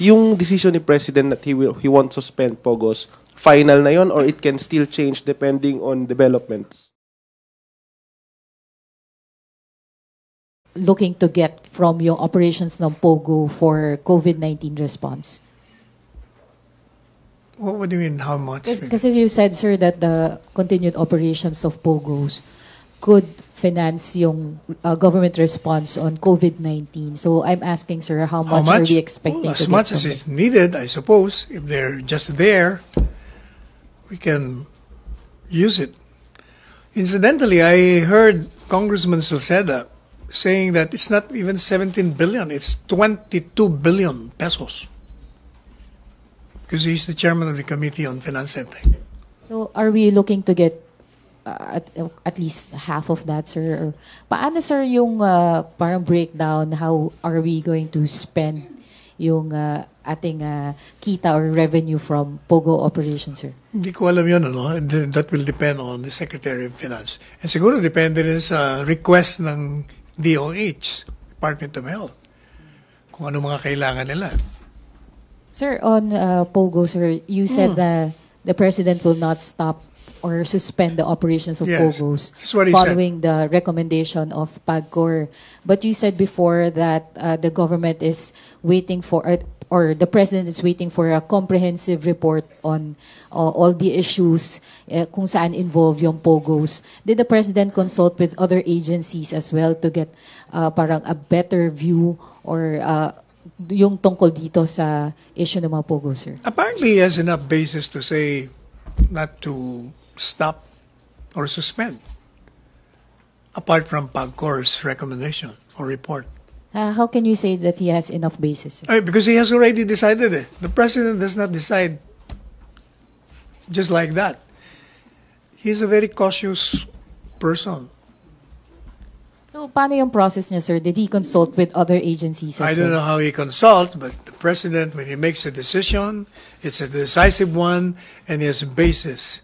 yung decision ni President that he will he won't suspend Pogos, final na yon or it can still change depending on developments? looking to get from yung operations ng POGO for COVID-19 response? What, what do you mean, how much? Because you said, sir, that the continued operations of POGOs could finance yung uh, government response on COVID-19. So I'm asking, sir, how much, How are we expecting Well, as much as is needed, I suppose. If they're just there, we can use it. Incidentally, I heard Congressman Salceda saying that it's not even 17 billion, it's 22 billion pesos. Because he's the chairman of the Committee on Finance and Tech. So are we looking to get uh, at, at least half of that, sir? Or, paano, sir, yung uh, parang breakdown, how are we going to spend yung uh, ating uh, kita or revenue from POGO operations, sir? Hindi ko alam yun, ano? That will depend on the Secretary of Finance. And siguro depende rin sa request ng DOH, Department of Health, kung ano mga kailangan nila. Sir, on uh, POGO, sir, you said that the president will not stop or suspend the operations of Yes, POGOs what said. following the recommendation of PAGCOR. But you said before that uh, the government is waiting for, uh, or the president is waiting for a comprehensive report on uh, all the issues uh, kung saan involved yung POGOs. Did the president consult with other agencies as well to get uh, parang a better view or uh, yung tungkol dito sa issue ng mga POGO, sir? Apparently, he has enough basis to say not to stop or suspend, apart from PAGCOR's recommendation or report. Uh, how can you say that he has enough basis? because he has already decided it. The president does not decide just like that. He's a very cautious person. So, paano yung process niya, sir? Did he consult with other agencies as I don't well? know how he consults, but the president, when he makes a decision, it's a decisive one, and he has a basis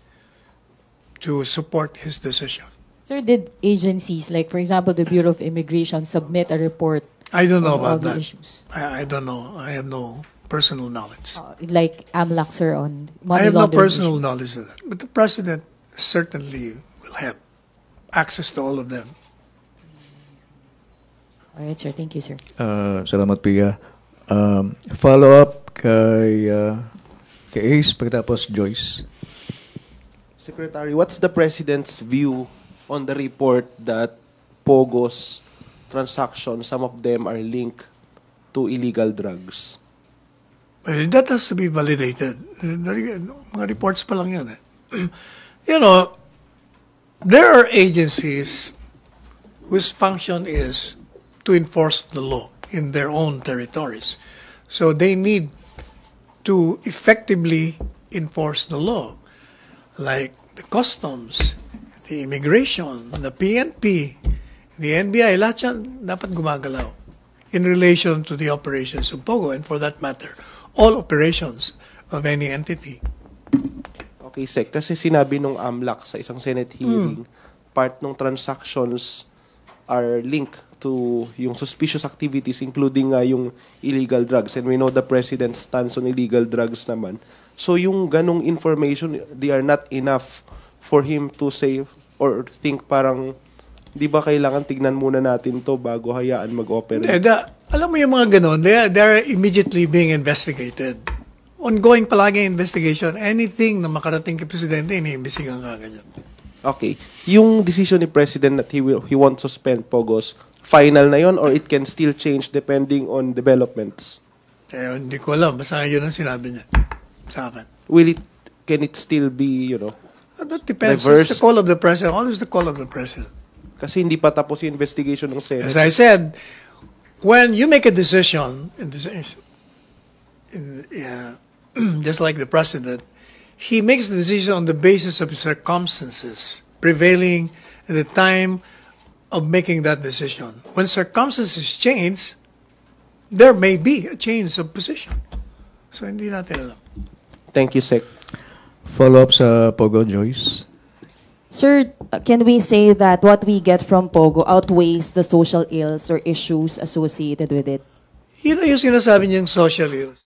to support his decision. Sir, did agencies, like for example, the Bureau of Immigration, submit a report I don't know on about that. issues? I, I don't know. I have no personal knowledge. Uh, like AMLAC, sir, on money I have no personal issues? knowledge of that. But the president certainly will have access to all of them. All right, sir. Thank you, sir. Ah, salamat, Pia. Um, follow-up kay, ah, kay Ace, pagkatapos Joyce. Secretary, what's the President's view on the report that Pogos transactions, some of them are linked to illegal drugs? Well, that has to be validated. Mga reports pa lang yun. Eh. you know, there are agencies whose function is to enforce the law in their own territories. So they need to effectively enforce the law, like the customs, the immigration, the PNP, the NBI, lahat yan dapat gumagalaw in relation to the operations of POGO and for that matter, all operations of any entity. Okay, Sec. Kasi sinabi nung AMLAC sa isang Senate hearing, part ng transactions are linked to yung suspicious activities including nga yung illegal drugs. And we know the President's stance on illegal drugs naman. So yung ganong information, they are not enough for him to say or think parang di ba kailangan tignan muna natin to bago hayaan mag-operate? Eh, da, alam mo yung mga ganun, they are, they are immediately being investigated. Ongoing palagi investigation. Anything na makarating kay Presidente, iniimbestigahan ka ganyan. Okay. Yung decision ni President that he will he won't suspend Pogos, final na yon or it can still change depending on developments? Eh, hindi ko alam. Basta yun ang sinabi niya sa akin. Will it can it still be, you know, uh, That depends. Diverse. It's the call of the President. Always the call of the President. kasi hindi pa tapos yung investigation ng Senate. As I said, when you make a decision, in this, in, yeah, just like the president, he makes the decision on the basis of circumstances prevailing at the time of making that decision. When circumstances change, there may be a change of position. So hindi natin alam. Thank you, Sec. Follow-up sa Pogo, Joyce. Sir, can we say that what we get from Pogo outweighs the social ills or issues associated with it? Yun ang yung sinasabi niyang social ills.